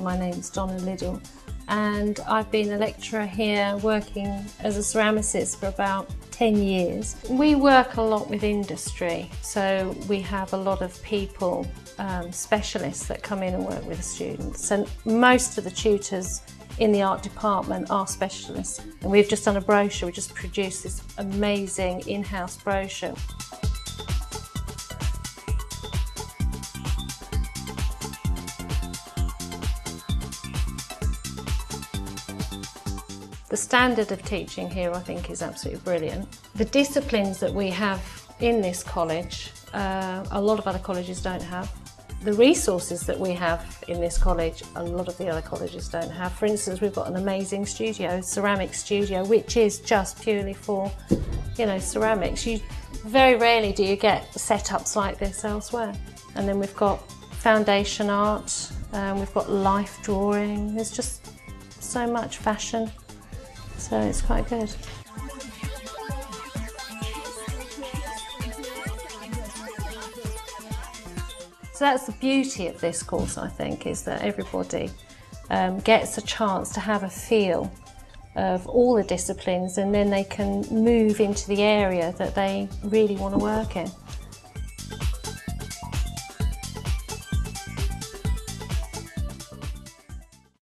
My name's Donna Liddell and I've been a lecturer here working as a ceramicist for about 10 years. We work a lot with industry, so we have a lot of people, um, specialists that come in and work with the students. And most of the tutors in the art department are specialists. And we've just done a brochure, we just produced this amazing in-house brochure. The standard of teaching here I think is absolutely brilliant. The disciplines that we have in this college, uh, a lot of other colleges don't have. The resources that we have in this college, a lot of the other colleges don't have. For instance, we've got an amazing studio, ceramic studio, which is just purely for, you know, ceramics. You very rarely do you get setups like this elsewhere. And then we've got foundation art, um, we've got life drawing. There's just so much fashion so it's quite good. So that's the beauty of this course, I think, is that everybody um, gets a chance to have a feel of all the disciplines and then they can move into the area that they really want to work in.